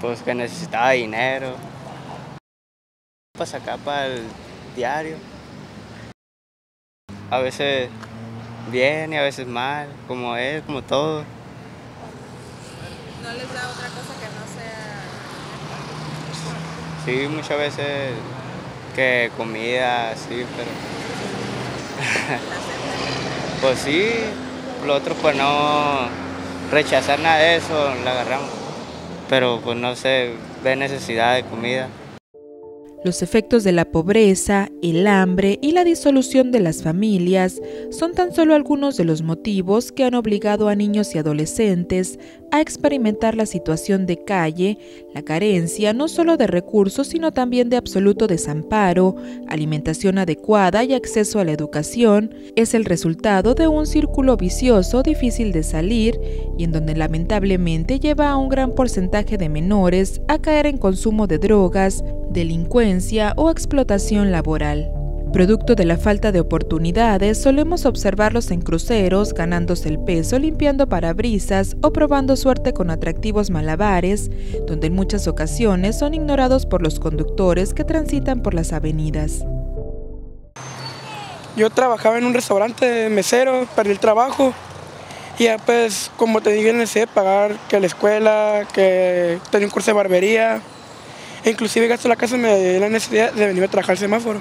pues que necesitaba dinero para sacar para el diario. A veces bien y a veces mal, como es, como todo. ¿No les da otra cosa que no sea...? Sí, muchas veces que comida, sí, pero... pues sí, lo otro pues no rechazar nada de eso, la agarramos. Pero pues no se ve necesidad de comida. Los efectos de la pobreza, el hambre y la disolución de las familias son tan solo algunos de los motivos que han obligado a niños y adolescentes a experimentar la situación de calle, la carencia no solo de recursos sino también de absoluto desamparo, alimentación adecuada y acceso a la educación, es el resultado de un círculo vicioso difícil de salir y en donde lamentablemente lleva a un gran porcentaje de menores a caer en consumo de drogas, delincuencia o explotación laboral. Producto de la falta de oportunidades, solemos observarlos en cruceros, ganándose el peso limpiando parabrisas o probando suerte con atractivos malabares, donde en muchas ocasiones son ignorados por los conductores que transitan por las avenidas. Yo trabajaba en un restaurante mesero, perdí el trabajo y ya pues como te dije necesité pagar que la escuela, que tenía un curso de barbería, inclusive gasto la casa me dio la necesidad de venir a trabajar el semáforo.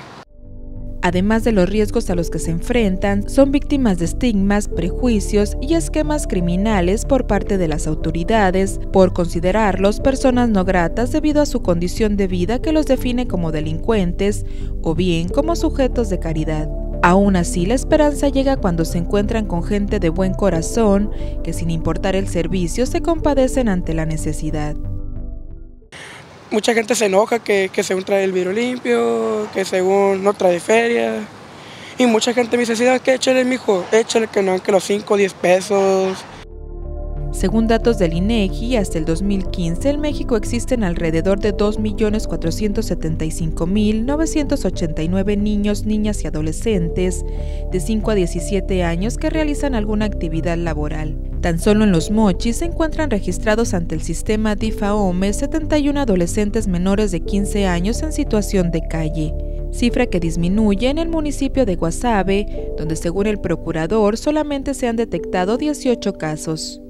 Además de los riesgos a los que se enfrentan, son víctimas de estigmas, prejuicios y esquemas criminales por parte de las autoridades por considerarlos personas no gratas debido a su condición de vida que los define como delincuentes o bien como sujetos de caridad. Aún así, la esperanza llega cuando se encuentran con gente de buen corazón que sin importar el servicio se compadecen ante la necesidad mucha gente se enoja que, que según trae el vidrio limpio, que según no trae feria. Y mucha gente me dice, sí, que échale, mijo, échale que no, que los 5 o 10 pesos. Según datos del INEGI, hasta el 2015 en México existen alrededor de 2.475.989 niños, niñas y adolescentes de 5 a 17 años que realizan alguna actividad laboral. Tan solo en Los Mochis se encuentran registrados ante el sistema DIFAOME 71 adolescentes menores de 15 años en situación de calle cifra que disminuye en el municipio de Guasave, donde según el procurador solamente se han detectado 18 casos.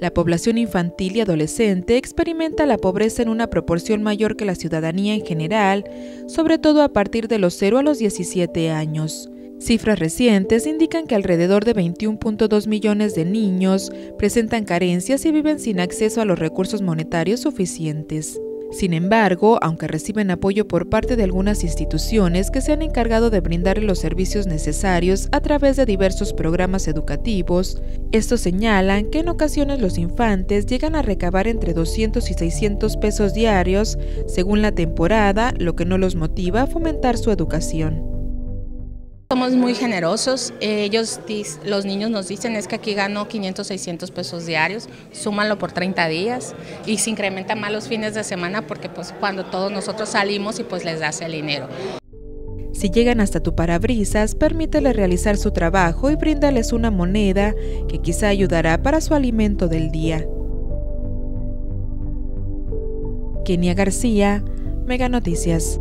La población infantil y adolescente experimenta la pobreza en una proporción mayor que la ciudadanía en general, sobre todo a partir de los 0 a los 17 años. Cifras recientes indican que alrededor de 21.2 millones de niños presentan carencias y viven sin acceso a los recursos monetarios suficientes. Sin embargo, aunque reciben apoyo por parte de algunas instituciones que se han encargado de brindarle los servicios necesarios a través de diversos programas educativos, estos señalan que en ocasiones los infantes llegan a recabar entre 200 y 600 pesos diarios según la temporada, lo que no los motiva a fomentar su educación. Somos muy generosos, ellos, los niños nos dicen es que aquí gano 500, 600 pesos diarios, súmalo por 30 días y se incrementa más los fines de semana porque pues cuando todos nosotros salimos y pues les das el dinero. Si llegan hasta tu parabrisas, permítele realizar su trabajo y bríndales una moneda que quizá ayudará para su alimento del día. Kenia García, Mega Noticias.